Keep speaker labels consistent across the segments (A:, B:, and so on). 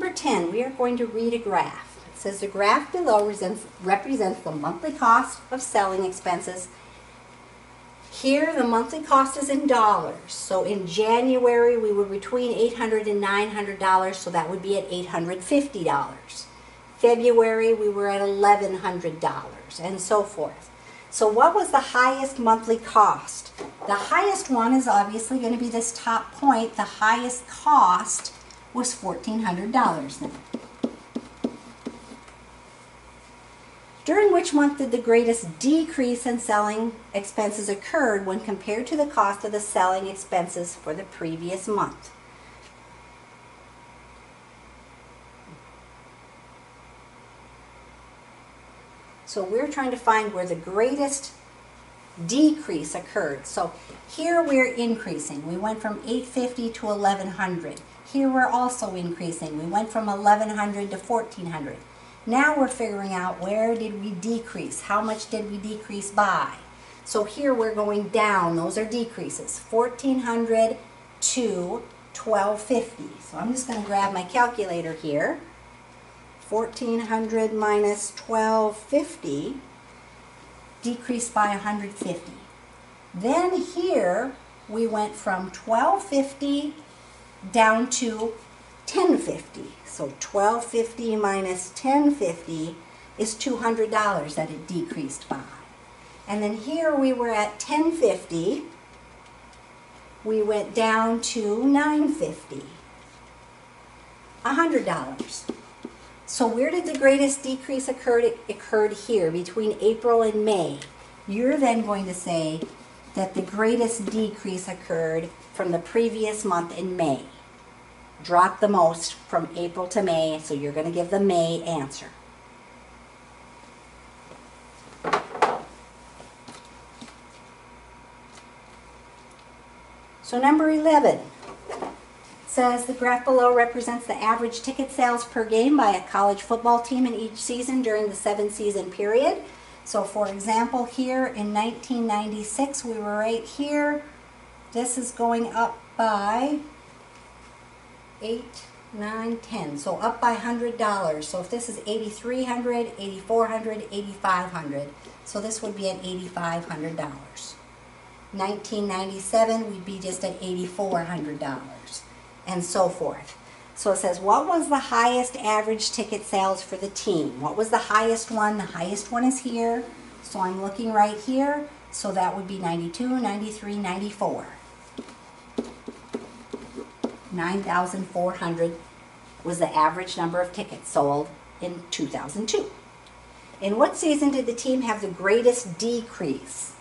A: Number 10, we are going to read a graph. It says the graph below represents, represents the monthly cost of selling expenses. Here, the monthly cost is in dollars. So in January, we were between $800 and $900, so that would be at $850. February, we were at $1,100, and so forth. So what was the highest monthly cost? The highest one is obviously going to be this top point. The highest cost was $1,400 then. During which month did the greatest decrease in selling expenses occurred when compared to the cost of the selling expenses for the previous month? So we're trying to find where the greatest decrease occurred. So here we're increasing. We went from 850 to 1100. Here we're also increasing. We went from 1100 to 1400. Now we're figuring out where did we decrease? How much did we decrease by? So here we're going down. Those are decreases. 1400 to 1250. So I'm just going to grab my calculator here. 1400 minus 1250 decreased by 150. Then here we went from 1250 down to 1050. So 1250 minus 1050 is $200 that it decreased by. And then here we were at 1050. We went down to 950. $100. So where did the greatest decrease occur? It occurred here between April and May. You're then going to say that the greatest decrease occurred from the previous month in May. Drop the most from April to May, so you're going to give the May answer. So number 11 says the graph below represents the average ticket sales per game by a college football team in each season during the seven season period. So for example, here in 1996, we were right here. This is going up by 8, 9, 10. So up by $100. So if this is 8300 8400 8500 So this would be at $8,500. 1997, we'd be just at $8,400 and so forth. So it says, what was the highest average ticket sales for the team? What was the highest one? The highest one is here. So I'm looking right here. So that would be 92, 93, 94. 9,400 was the average number of tickets sold in 2002. In what season did the team have the greatest decrease?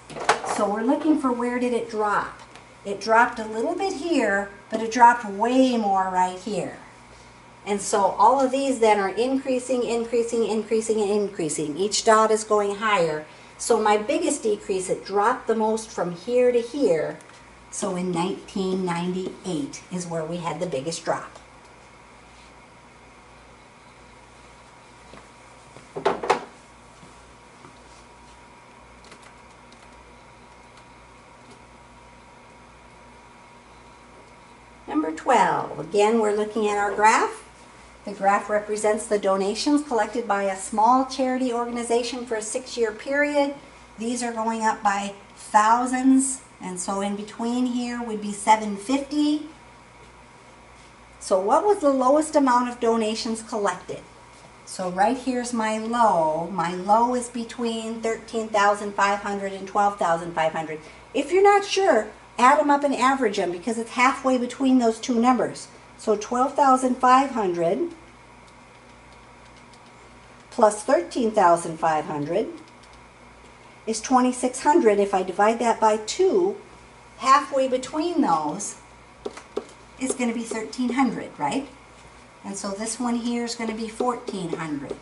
A: So we're looking for where did it drop? It dropped a little bit here, but it dropped way more right here. And so all of these then are increasing, increasing, increasing, and increasing. Each dot is going higher. So my biggest decrease, it dropped the most from here to here. So in 1998 is where we had the biggest drop. Number 12, again we're looking at our graph. The graph represents the donations collected by a small charity organization for a six-year period. These are going up by thousands, and so in between here would be 750. So what was the lowest amount of donations collected? So right here's my low. My low is between 13,500 and 12,500. If you're not sure, add them up and average them because it's halfway between those two numbers. So 12,500 plus 13,500 is 2,600. If I divide that by 2, halfway between those is going to be 1,300, right? And so this one here is going to be 1,400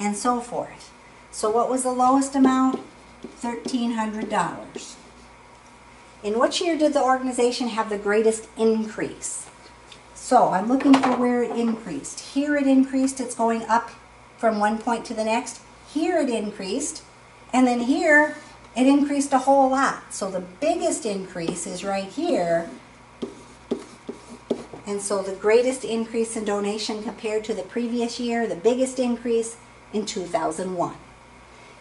A: and so forth. So what was the lowest amount? $1,300. In which year did the organization have the greatest increase? So I'm looking for where it increased. Here it increased, it's going up from one point to the next. Here it increased, and then here it increased a whole lot. So the biggest increase is right here, And so the greatest increase in donation compared to the previous year, the biggest increase in 2001.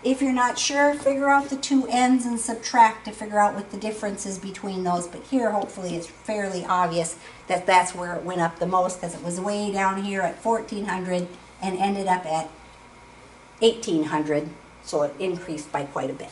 A: If you're not sure, figure out the two ends and subtract to figure out what the difference is between those. But here, hopefully, it's fairly obvious that that's where it went up the most because it was way down here at 1400 and ended up at 1800. So it increased by quite a bit.